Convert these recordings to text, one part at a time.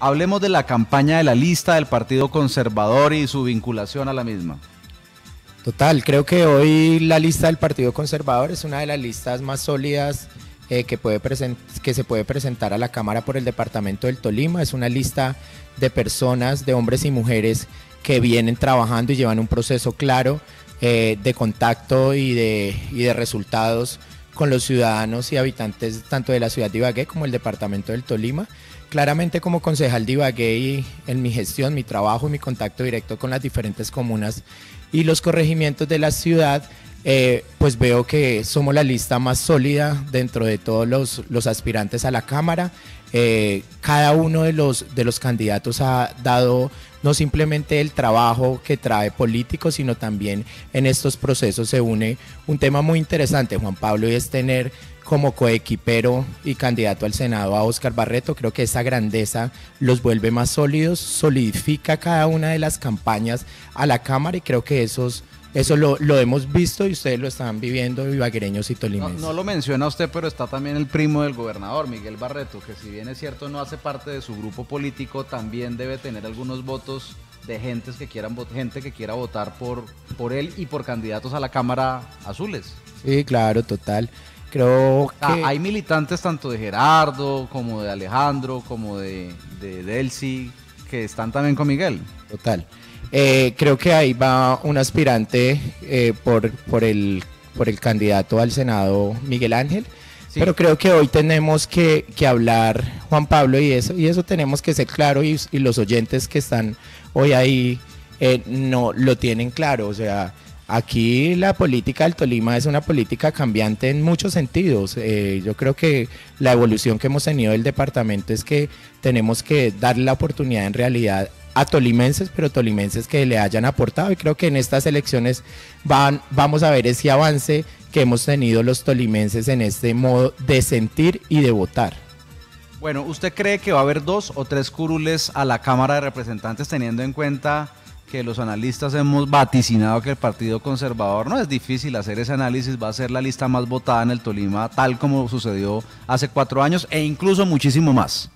Hablemos de la campaña de la lista del Partido Conservador y su vinculación a la misma. Total, creo que hoy la lista del Partido Conservador es una de las listas más sólidas eh, que, puede que se puede presentar a la Cámara por el Departamento del Tolima. Es una lista de personas, de hombres y mujeres que vienen trabajando y llevan un proceso claro eh, de contacto y de, y de resultados con los ciudadanos y habitantes tanto de la ciudad de Ibagué como el departamento del Tolima. Claramente como concejal de Ibagué y en mi gestión, mi trabajo y mi contacto directo con las diferentes comunas y los corregimientos de la ciudad, eh, pues veo que somos la lista más sólida dentro de todos los, los aspirantes a la Cámara. Eh, cada uno de los, de los candidatos ha dado no simplemente el trabajo que trae político, sino también en estos procesos se une un tema muy interesante, Juan Pablo, y es tener como coequipero y candidato al Senado a Oscar Barreto. Creo que esa grandeza los vuelve más sólidos, solidifica cada una de las campañas a la Cámara y creo que esos eso lo, hemos visto y ustedes lo están viviendo, ibaguereños y tolimenses. No, lo menciona usted, pero está también el primo del gobernador, Miguel Barreto, que si bien es cierto no hace parte de su grupo político, también debe tener algunos votos de gentes que quieran gente que quiera votar por, por él y por candidatos a la Cámara Azules. Sí, claro, total. Creo ah, que... hay militantes tanto de Gerardo, como de Alejandro, como de, de Delcy, que están también con Miguel. Total. Eh, creo que ahí va un aspirante eh, por, por, el, por el candidato al Senado, Miguel Ángel. Pero creo que hoy tenemos que, hablar, Juan Pablo, y eso, y eso tenemos que ser claro, y, los oyentes que están hoy ahí eh, no lo tienen claro. O sea, aquí la política del Tolima es una política cambiante en muchos sentidos. yo creo que la evolución que hemos tenido del departamento es que tenemos que darle la oportunidad en realidad a tolimenses, pero tolimenses que le hayan aportado y creo que en estas elecciones van, vamos a ver ese avance que hemos tenido los tolimenses en este modo de sentir y de votar. Bueno, ¿usted cree que va a haber dos o tres curules a la Cámara de Representantes teniendo en cuenta que los analistas hemos vaticinado que el Partido Conservador no es difícil hacer ese análisis, va a ser la lista más votada en el Tolima, tal como sucedió hace cuatro años e incluso muchísimo más?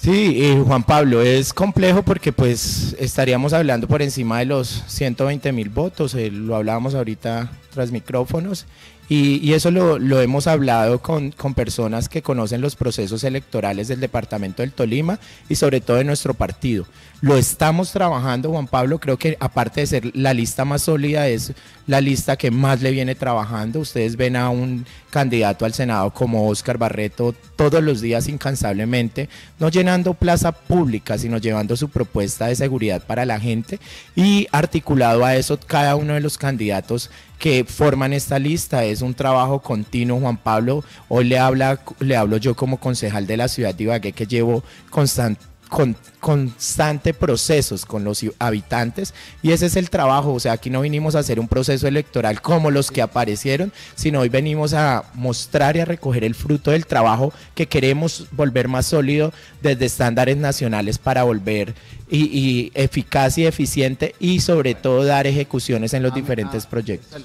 Sí, Juan Pablo, es complejo porque pues estaríamos hablando por encima de los 120 mil votos, eh, lo hablábamos ahorita tras micrófonos, y, eso lo, lo, hemos hablado con, con, personas que conocen los procesos electorales del departamento del Tolima y sobre todo de nuestro partido. Lo estamos trabajando, Juan Pablo, creo que aparte de ser la lista más sólida, es la lista que más le viene trabajando. Ustedes ven a un candidato al Senado como Oscar Barreto todos los días incansablemente, no llenando plaza pública, sino llevando su propuesta de seguridad para la gente y articulado a eso cada uno de los candidatos que forman esta lista. Es un trabajo continuo, Juan Pablo. Hoy le, habla, le hablo yo como concejal de la ciudad de Ibagué que llevo constante con constante procesos con los habitantes y ese es el trabajo, o sea, aquí no vinimos a hacer un proceso electoral como los que aparecieron, sino hoy venimos a mostrar y a recoger el fruto del trabajo que queremos volver más sólido desde estándares nacionales para volver y, eficaz y eficiente y sobre todo dar ejecuciones en los diferentes proyectos.